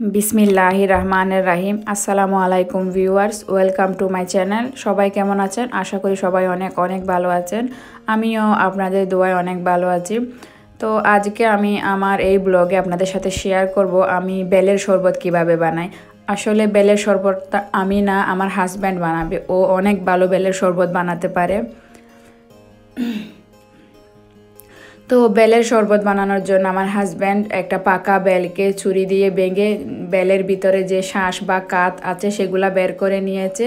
বিসমিল্লাহ রহমানের রাহিম আসসালামু আলাইকুম viewers, welcome to my channel. সবাই কেমন আছেন? আশা করি সবাই অনেক অনেক ভালো আছেন। আমিও আপনাদের দোয়ায় অনেক ভালো আছি। তো আজকে আমি আমার এই ব্লগে আপনাদের সাথে শেয়ার করব আমি বেলের শরবত কীভাবে বানাই। আসলে বেলের শরবতটা আমি না, আমার হাজব্যান্ড বানাবে। ও অনেক ভালো বেলের শরবত বানাতে পারে। তো বেলের শরবত বানানোর জন্য আমার হাজব্যান্ড একটা পাকা বেলকে ছুরি দিয়ে ভেঙে বেলের ভিতরে যে শ্বাস বা কাত আছে সেগুলা বের করে নিয়েছে।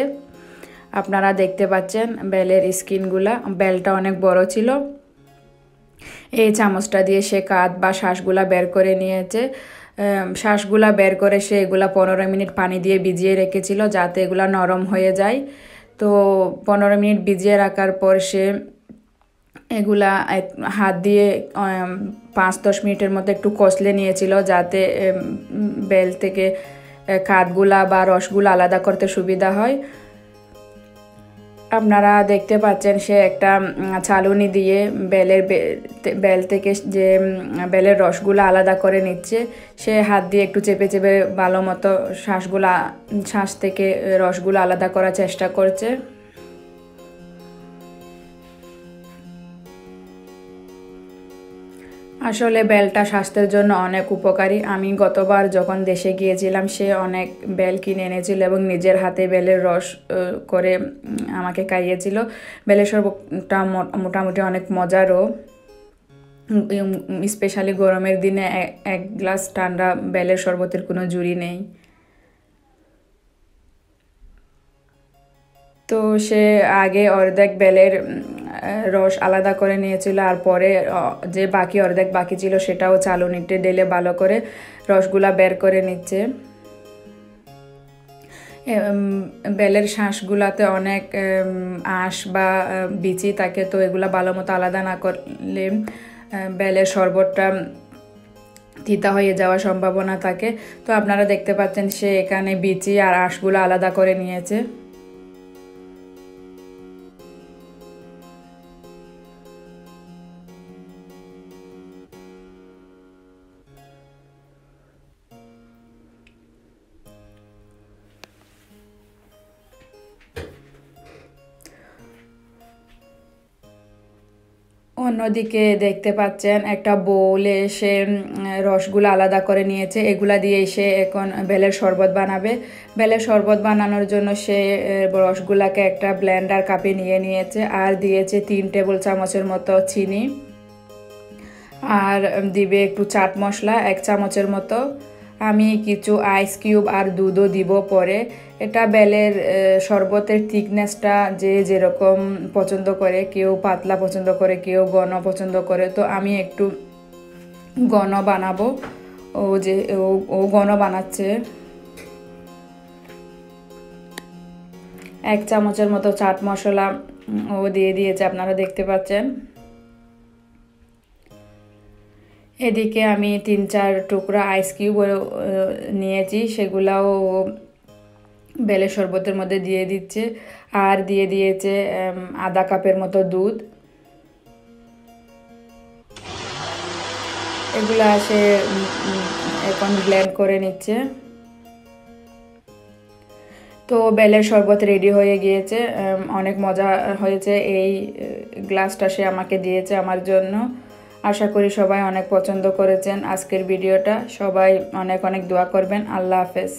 আপনারা দেখতে পাচ্ছেন বেলের স্কিনগুলা, বেলটা অনেক বড় ছিল। এই চামচটা দিয়ে সে কাত বা শ্বাসগুলা বের করে নিয়েছে। শ্বাসগুলা বের করে সে এগুলা পনেরো মিনিট পানি দিয়ে ভিজিয়ে রেখেছিল যাতে এগুলা নরম হয়ে যায়। তো পনেরো মিনিট ভিজিয়ে রাখার পর সে এগুলা হাত দিয়ে পাঁচ দশ মিনিটের মতো একটু কষলে নিয়েছিল যাতে বেল থেকে কাঠগুলা বা রসগুলো আলাদা করতে সুবিধা হয়। আপনারা দেখতে পাচ্ছেন সে একটা চালুনি দিয়ে বেলের বেল থেকে যে বেলের রসগুলো আলাদা করে নিচ্ছে। সে হাত দিয়ে একটু চেপে চেপে ভালো মতো শ্বাসগুলা, শ্বাস থেকে রসগুলো আলাদা করার চেষ্টা করছে। আসলে বেলটা স্বাস্থ্যের জন্য অনেক উপকারী। আমি গতবার যখন দেশে গিয়েছিলাম, সে অনেক বেল কিনে এনেছিল এবং নিজের হাতে বেলের রস করে আমাকে খাইয়েছিল। বেলের শরবতটা মোটামুটি অনেক মজারও। স্পেশালি গরমের দিনে এক গ্লাস ঠান্ডা বেলের শরবতের কোনো জুড়ি নেই। তো সে আগে অর্ধেক বেলের রস আলাদা করে নিয়েছিল আর পরে যে বাকি অর্ধেক বাকি ছিল সেটাও চালুনিতে ডেলে ভালো করে রসগুলা বের করে নিচ্ছে। বেলের শ্বাসগুলাতে অনেক আঁশ বা বিচি থাকে তো এগুলা ভালো মতো আলাদা না করলে বেলের শরবতটা তিতা হয়ে যাওয়ার সম্ভাবনা থাকে। তো আপনারা দেখতে পাচ্ছেন সে এখানে বিচি আর আঁশগুলো আলাদা করে নিয়েছে। অন্যদিকে দেখতে পাচ্ছেন একটা বোলে সে রসগুলো আলাদা করে নিয়েছে। এগুলা দিয়ে সে এখন বেলের শরবত বানাবে। বেলের শরবত বানানোর জন্য সে রসগুলাকে একটা ব্লেন্ডার কাপে নিয়ে নিয়েছে আর দিয়েছে তিন টেবিল চামচের মতো চিনি। আর দিবে একটু চাট মশলা, এক চামচের মতো আমি কিছু আইস কিউব আর দুধও দিব পরে। এটা বেলের শরবতের থিকনেসটা যে যেরকম পছন্দ করে, কেউ পাতলা পছন্দ করে, কেউ ঘন পছন্দ করে, তো আমি একটু ঘন বানাবো। ও যে ও ঘন বানাচ্ছে। এক চামচের মতো চাট মশলা, ও দিয়ে দিয়েছে, আপনারা দেখতে পাচ্ছেন। এদিকে আমি তিন চার টুকরা আইস কিউব নিয়েছি, সেগুলাও বেলের শরবতের মধ্যে দিয়ে দিচ্ছে। আর দিয়ে দিয়েছে আধা কাপের মতো দুধ। এগুলা সে এখন ব্লেন্ড করে নিচ্ছে। তো বেলের শরবত রেডি হয়ে গিয়েছে অনেক মজা হয়েছে। এই গ্লাসটা সে আমাকে দিয়েছে আমার জন্য। আশা করি সবাই অনেক পছন্দ করেছেন আজকের ভিডিওটা। সবাই অনেক অনেক দোয়া করবেন। আল্লাহ হাফেজ।